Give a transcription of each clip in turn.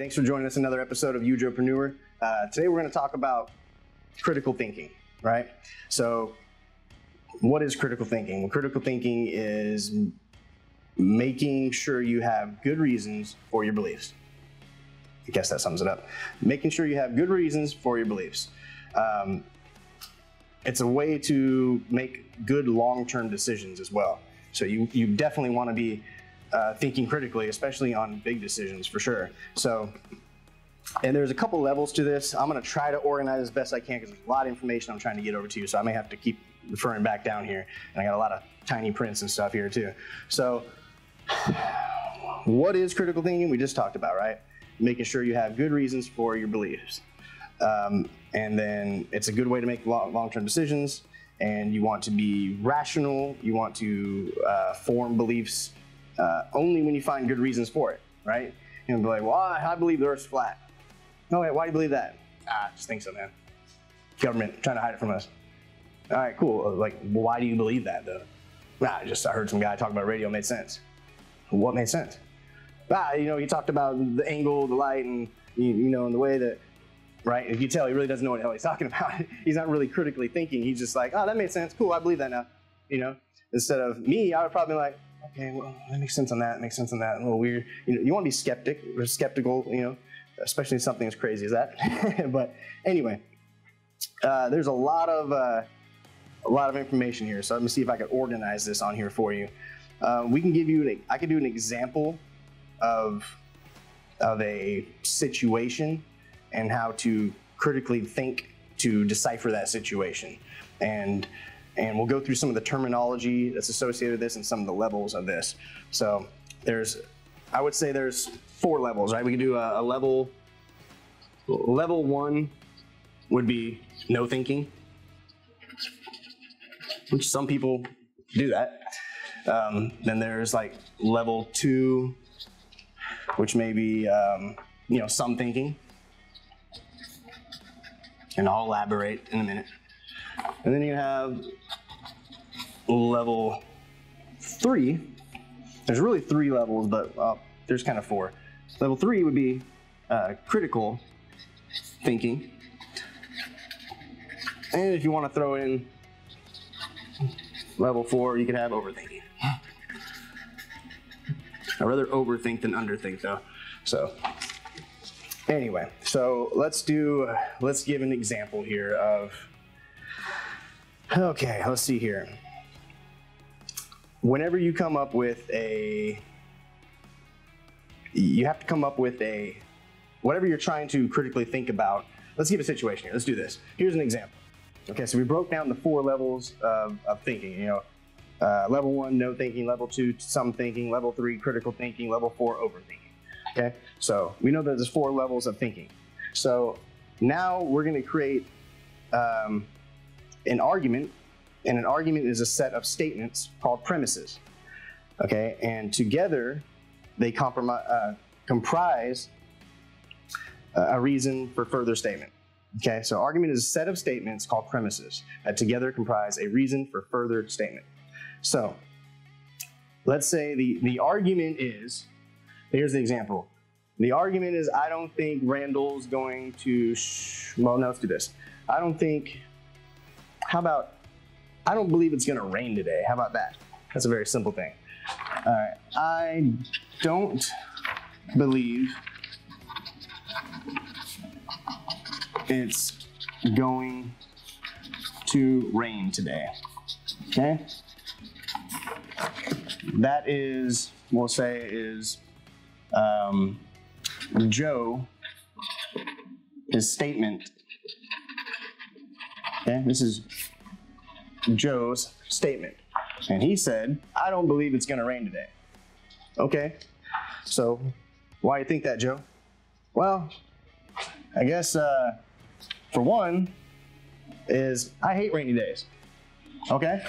thanks for joining us another episode of Udropreneur. Uh, today we're going to talk about critical thinking, right? So, what is critical thinking? Well, critical thinking is making sure you have good reasons for your beliefs. I guess that sums it up. Making sure you have good reasons for your beliefs. Um, it's a way to make good long-term decisions as well. So you you definitely want to be uh, thinking critically, especially on big decisions for sure. So, and there's a couple levels to this. I'm going to try to organize as best I can because there's a lot of information I'm trying to get over to you. So I may have to keep referring back down here. And I got a lot of tiny prints and stuff here too. So, what is critical thinking? We just talked about, right? Making sure you have good reasons for your beliefs. Um, and then it's a good way to make long term decisions. And you want to be rational, you want to uh, form beliefs uh, only when you find good reasons for it, right? You know, be like, well, I, I believe the Earth's flat. No, wait, why do you believe that? Ah, I just think so, man. Government trying to hide it from us. All right, cool. Like, why do you believe that, though? Nah, just I heard some guy talk about radio made sense. What made sense? Ah, you know, he talked about the angle, the light, and you, you know, and the way that right? If you tell, he really doesn't know what the hell he's talking about. he's not really critically thinking. He's just like, oh, that made sense. Cool, I believe that now. You know, instead of me, I would probably be like, okay, well, that makes sense on that. Makes sense on that. Little weird. You know, you want to be skeptic or skeptical. You know, especially something as crazy as that. but anyway, uh, there's a lot of uh, a lot of information here. So let me see if I can organize this on here for you. Uh, we can give you an, I can do an example of of a situation and how to critically think to decipher that situation. And and we'll go through some of the terminology that's associated with this and some of the levels of this. So there's, I would say there's four levels, right? We can do a, a level, level one would be no thinking, which some people do that. Um, then there's like level two, which may be, um, you know, some thinking and I'll elaborate in a minute. And then you have level three. There's really three levels, but uh, there's kind of four. Level three would be uh, critical thinking. And if you want to throw in level four, you could have overthinking. I'd rather overthink than underthink though. So Anyway, so let's do, let's give an example here of, okay, let's see here. Whenever you come up with a, you have to come up with a, whatever you're trying to critically think about, let's give a situation here. Let's do this. Here's an example. Okay, so we broke down the four levels of, of thinking, you know, uh, level one, no thinking, level two, some thinking, level three, critical thinking, level four, overthinking. Okay, so we know that there's four levels of thinking. So now we're going to create um, an argument, and an argument is a set of statements called premises. Okay, and together they uh, comprise a reason for further statement. Okay, so argument is a set of statements called premises that together comprise a reason for further statement. So let's say the, the argument is Here's the example. The argument is I don't think Randall's going to, well, no, let's do this. I don't think, how about, I don't believe it's going to rain today. How about that? That's a very simple thing. All right. I don't believe it's going to rain today. Okay? That is, we'll say, is um, Joe, his statement. Okay, this is Joe's statement. And he said, I don't believe it's going to rain today. Okay, so why do you think that, Joe? Well, I guess uh, for one, is I hate rainy days. Okay?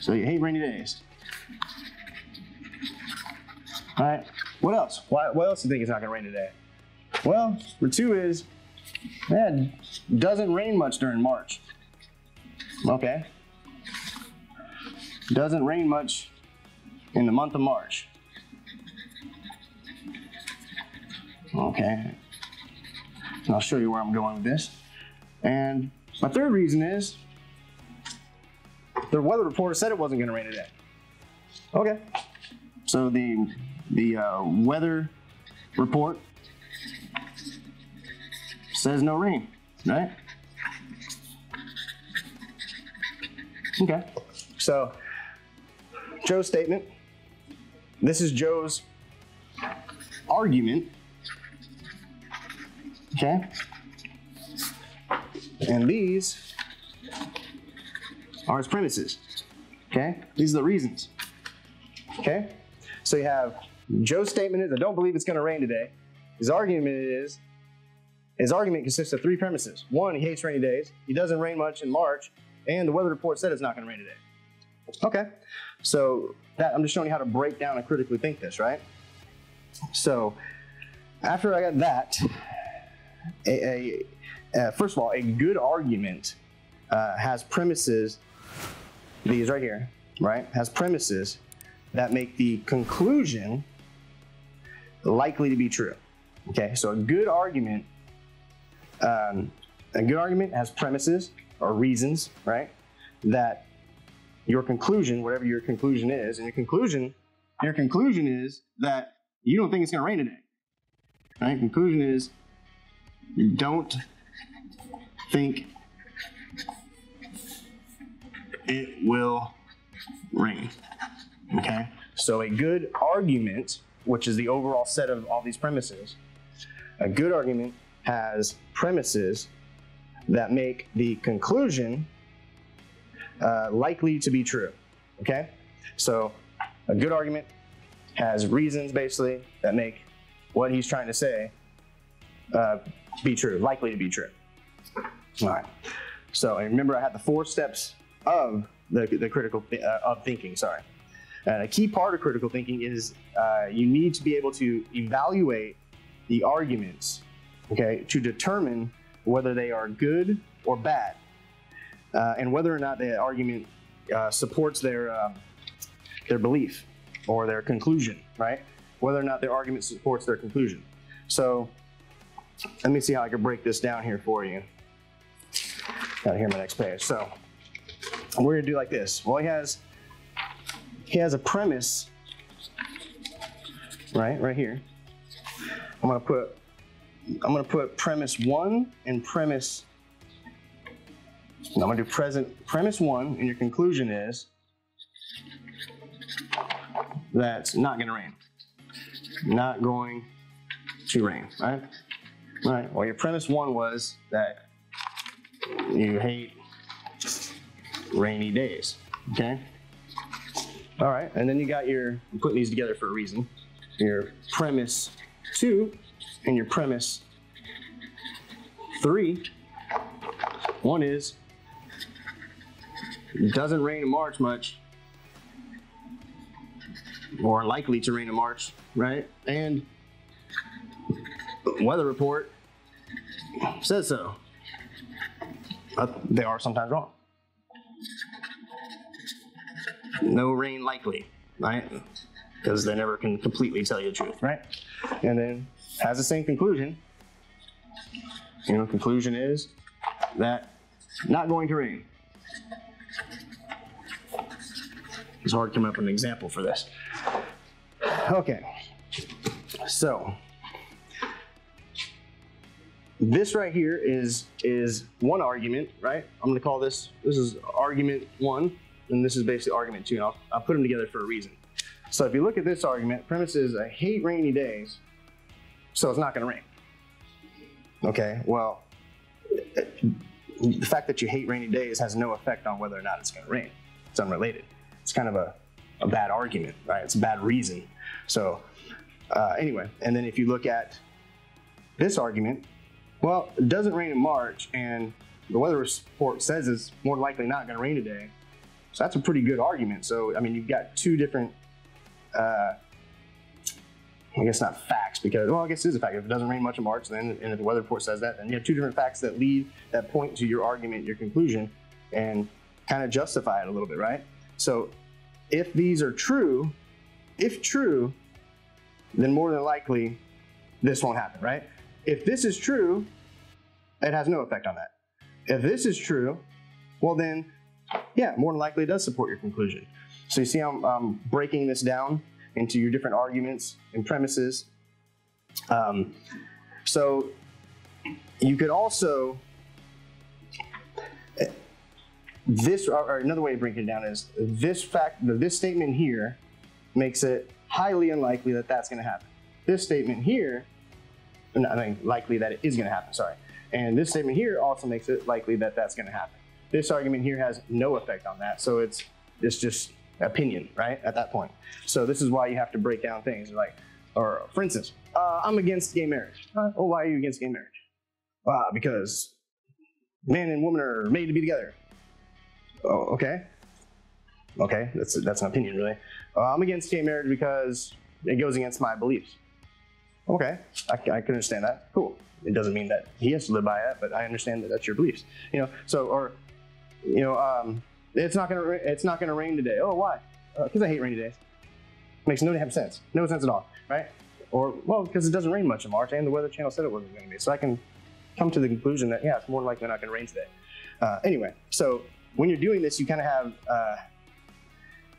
So you hate rainy days. All right. What else? Why, what else do you think it's not going to rain today? Well, the two is, man, doesn't rain much during March. Okay. Doesn't rain much in the month of March. Okay. And I'll show you where I'm going with this. And my third reason is the weather reporter said it wasn't going to rain today. Okay. So the the uh, weather report says no rain, right? Okay. So Joe's statement. This is Joe's argument. Okay. And these are his premises. Okay? These are the reasons. Okay? So you have Joe's statement is, I don't believe it's going to rain today. His argument is, his argument consists of three premises. One, he hates rainy days. He doesn't rain much in March, and the weather report said it's not going to rain today. Okay, so that I'm just showing you how to break down and critically think this, right? So after I got that, a, a uh, first of all, a good argument uh, has premises. These right here, right, has premises that make the conclusion likely to be true. Okay, so a good argument, um, a good argument has premises or reasons, right, that your conclusion, whatever your conclusion is, and your conclusion, your conclusion is that you don't think it's going to rain today. Right? Conclusion is you don't think it will rain. Okay? So a good argument, which is the overall set of all these premises, a good argument has premises that make the conclusion uh, likely to be true. Okay? So a good argument has reasons basically that make what he's trying to say uh, be true, likely to be true. All right. So remember, I had the four steps of the, the critical uh, of thinking. Sorry. And a key part of critical thinking is uh, you need to be able to evaluate the arguments, okay, to determine whether they are good or bad, uh, and whether or not the argument uh, supports their um, their belief or their conclusion, right? Whether or not their argument supports their conclusion. So let me see how I can break this down here for you. Got here my next page. So we're gonna do like this. Well, he has he has a premise, right, right here. I'm gonna put I'm gonna put premise one and premise. I'm gonna do present premise one, and your conclusion is that's not gonna rain. Not going to rain, right? All right. Well, your premise one was that you hate rainy days. Okay. All right. And then you got your putting these together for a reason. Your premise two and your premise three. One is it doesn't rain in March much, or likely to rain in March, right? And weather report says so. But they are sometimes wrong. No rain likely, right? Because they never can completely tell you the truth, right? And then has the same conclusion. You know, conclusion is that not going to rain. It's hard to come up with an example for this. Okay, so this right here is is one argument, right? I'm to call this this is argument one, and this is basically argument two. And I'll, I'll put them together for a reason. So if you look at this argument, premise is I hate rainy days, so it's not going to rain. Okay, well, the fact that you hate rainy days has no effect on whether or not it's going to rain. It's unrelated. It's kind of a, a bad argument, right? It's a bad reason. So uh, anyway, and then if you look at this argument, well, it doesn't rain in March, and the weather report says it's more likely not going to rain today. So that's a pretty good argument. So I mean, you've got two different, uh, I guess not facts because well, I guess it is a fact. If it doesn't rain much in March, then and if the weather report says that, then you have two different facts that lead that point to your argument, your conclusion, and kind of justify it a little bit, right? So if these are true, if true, then more than likely this won't happen, right? If this is true, it has no effect on that. If this is true, well then, yeah, more than likely it does support your conclusion. So you see I'm, I'm breaking this down into your different arguments and premises. Um, so you could also, this, or another way of breaking it down is this fact, this statement here makes it highly unlikely that that's going to happen. This statement here, I mean, likely that it is going to happen, sorry. And this statement here also makes it likely that that's going to happen. This argument here has no effect on that, so it's, it's just opinion, right, at that point. So this is why you have to break down things like, or for instance, uh, I'm against gay marriage. Uh, oh, why are you against gay marriage? Uh, because man and woman are made to be together. Oh, okay. Okay, that's that's an opinion, really. Uh, I'm against gay marriage because it goes against my beliefs. Okay, I, I can understand that. Cool. It doesn't mean that he has to live by that, but I understand that that's your beliefs. You know, so or you know, um, it's not gonna it's not gonna rain today. Oh, why? Because uh, I hate rainy days. Makes no damn sense. No sense at all, right? Or well, because it doesn't rain much in March, and the Weather Channel said it wasn't going to be. So I can come to the conclusion that yeah, it's more likely not going to rain today. Uh, anyway, so when you're doing this, you kind of have uh,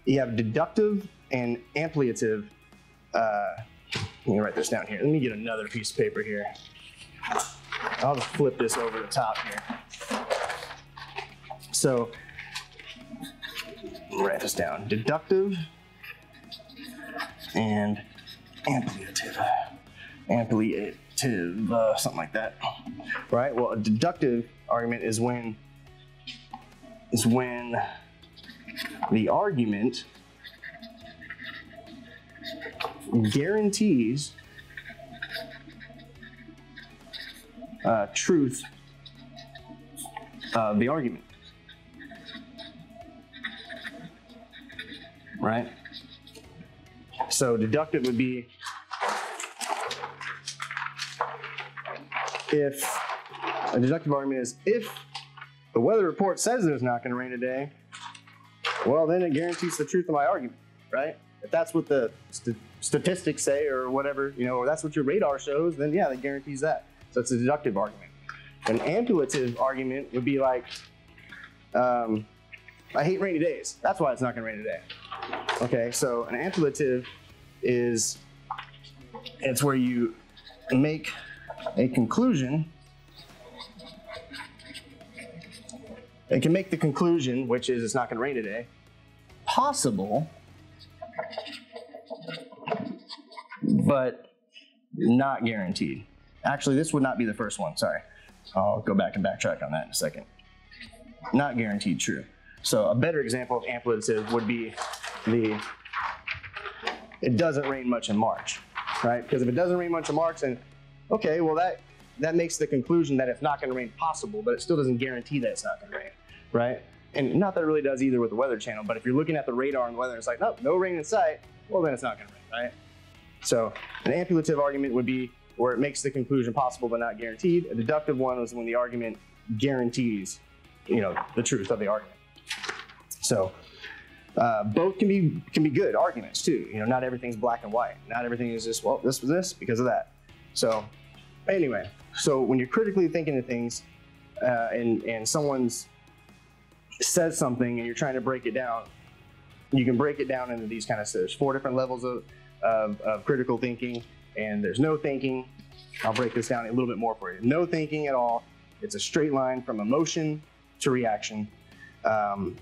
you have deductive and ampliative. Uh, let me write this down here. Let me get another piece of paper here. I'll just flip this over the top here. So, write this down. Deductive and ampliative. Ampliative, uh, something like that. Right? Well, a deductive argument is when is when the argument guarantees uh, truth of the argument. Right? So deductive would be if a deductive argument is if the weather report says there's not going to rain today, well, then it guarantees the truth of my argument, right? If that's what the st- statistics say or whatever, you know, or that's what your radar shows, then yeah, that guarantees that. So it's a deductive argument. An ampliative argument would be like, um, I hate rainy days. That's why it's not going to rain today. Okay, so an ampliative is it's where you make a conclusion. It can make the conclusion, which is it's not going to rain today, possible, but not guaranteed. Actually, this would not be the first one. Sorry. I'll go back and backtrack on that in a second. Not guaranteed true. So a better example of ampliative would be the it doesn't rain much in March, right? Because if it doesn't rain much in March, then okay, well that that makes the conclusion that it's not going to rain possible, but it still doesn't guarantee that it's not going to rain, right? And not that it really does either with the Weather Channel, but if you're looking at the radar and the weather, it's like, nope, no rain in sight, well then it's not going to rain, right? So an ampliative argument would be where it makes the conclusion possible but not guaranteed. A deductive one is when the argument guarantees, you know, the truth of the argument. So uh, both can be can be good arguments too. You know, not everything's black and white. Not everything is just well, this was this because of that. So anyway, so when you're critically thinking of things, uh, and and someone's says something and you're trying to break it down, you can break it down into these kind of so there's four different levels of, of, of critical thinking, and there's no thinking. I'll break this down a little bit more for you. No thinking at all. It's a straight line from emotion to reaction. Um,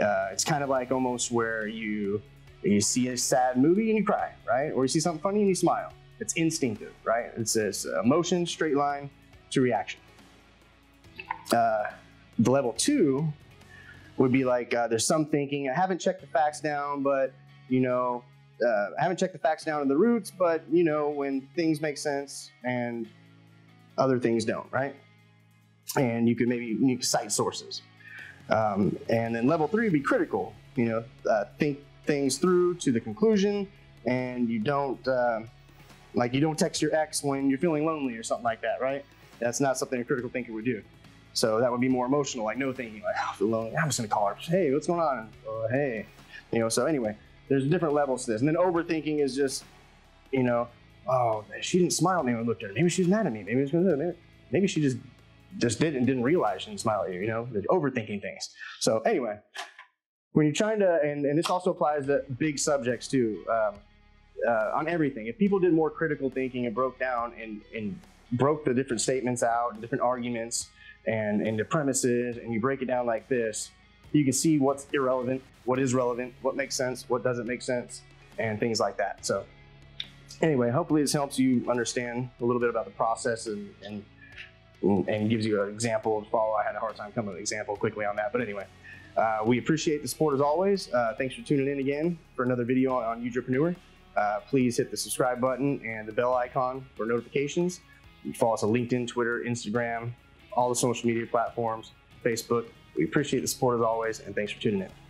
uh, it's kind of like almost where you you see a sad movie and you cry, right? Or you see something funny and you smile. It's instinctive, right? It's this emotion, straight line to reaction. Uh, the level two would be like uh, there's some thinking. I haven't checked the facts down, but you know, uh, I haven't checked the facts down in the roots, but you know, when things make sense and other things don't, right? And you could maybe you cite sources. Um, and then level three would be critical. You know, uh, think things through to the conclusion, and you don't uh, like you don't text your ex when you're feeling lonely or something like that, right? That's not something a critical thinker would do. So that would be more emotional, like no thinking, like oh, I feel lonely. I'm just gonna call her. Hey, what's going on? Or, hey, you know. So anyway, there's different levels to this, and then overthinking is just, you know, oh, she didn't smile at me when I looked at her. Maybe she's mad at me. Maybe it's maybe, maybe she just just did and didn't realize didn't smile at you. You know, overthinking things. So anyway, when you're trying to, and, and this also applies to big subjects too, um, uh, on everything. If people did more critical thinking and broke down and, and broke the different statements out and different arguments and, and the premises, and you break it down like this, you can see what's irrelevant, what is relevant, what makes sense, what doesn't make sense, and things like that. So anyway, hopefully this helps you understand a little bit about the process and, and and gives you an example to follow. I had a hard time coming up with an example quickly on that, but anyway, uh, we appreciate the support as always. Uh, thanks for tuning in again for another video on, on Udropreneur. Uh, please hit the subscribe button and the bell icon for notifications. You can follow us on LinkedIn, Twitter, Instagram, all the social media platforms, Facebook. We appreciate the support as always, and thanks for tuning in.